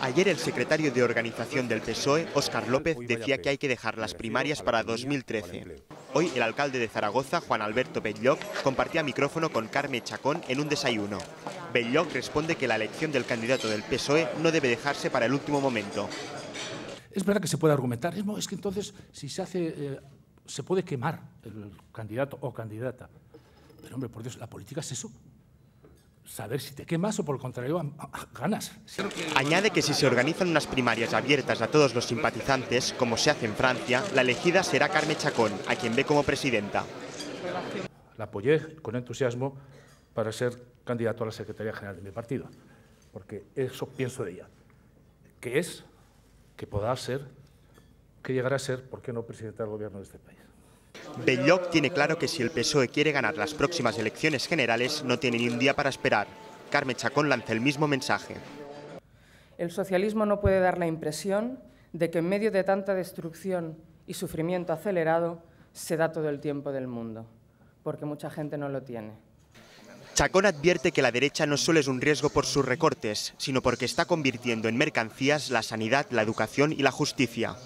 Ayer el secretario de organización del PSOE, Óscar López, decía que hay que dejar las primarias para 2013. Hoy el alcalde de Zaragoza, Juan Alberto Belloc, compartía micrófono con Carme Chacón en un desayuno. Belloc responde que la elección del candidato del PSOE no debe dejarse para el último momento. Es verdad que se puede argumentar, es que entonces si se hace, eh, se puede quemar el candidato o candidata. Pero hombre, por Dios, la política es eso saber si te quemas o por el contrario ganas. Añade que si se organizan unas primarias abiertas a todos los simpatizantes, como se hace en Francia, la elegida será Carme Chacón, a quien ve como presidenta. La apoyé con entusiasmo para ser candidato a la Secretaría General de mi partido, porque eso pienso de ella, que es, que podrá ser, que llegará a ser, ¿por qué no, presidenta del gobierno de este país? Belloc tiene claro que si el PSOE quiere ganar las próximas elecciones generales, no tiene ni un día para esperar. Carmen Chacón lanza el mismo mensaje. El socialismo no puede dar la impresión de que en medio de tanta destrucción y sufrimiento acelerado se da todo el tiempo del mundo, porque mucha gente no lo tiene. Chacón advierte que la derecha no solo es un riesgo por sus recortes, sino porque está convirtiendo en mercancías la sanidad, la educación y la justicia.